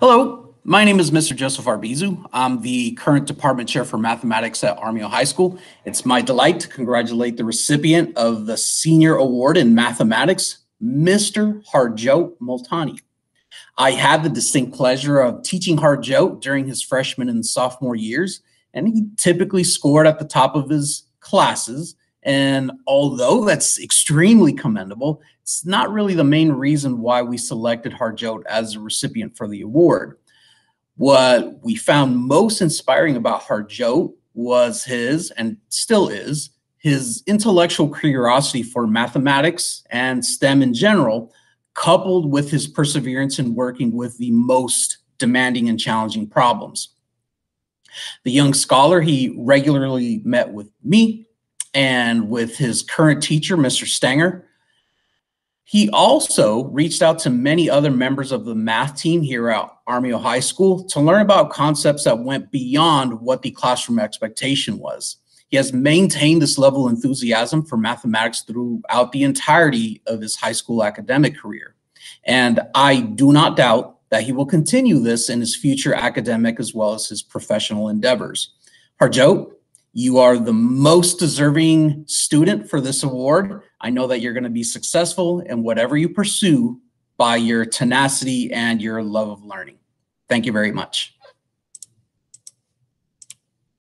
Hello, my name is Mr. Joseph Arbizu. I'm the current department chair for mathematics at Armijo High School. It's my delight to congratulate the recipient of the Senior Award in Mathematics, Mr. Harjot Multani. I had the distinct pleasure of teaching Harjot during his freshman and sophomore years, and he typically scored at the top of his classes. And although that's extremely commendable, it's not really the main reason why we selected Harjot as a recipient for the award. What we found most inspiring about Harjot was his, and still is, his intellectual curiosity for mathematics and STEM in general, coupled with his perseverance in working with the most demanding and challenging problems. The young scholar, he regularly met with me and with his current teacher, Mr. Stenger. He also reached out to many other members of the math team here at Armijo High School to learn about concepts that went beyond what the classroom expectation was. He has maintained this level of enthusiasm for mathematics throughout the entirety of his high school academic career. And I do not doubt that he will continue this in his future academic as well as his professional endeavors. Harjot, you are the most deserving student for this award. I know that you're going to be successful in whatever you pursue by your tenacity and your love of learning. Thank you very much.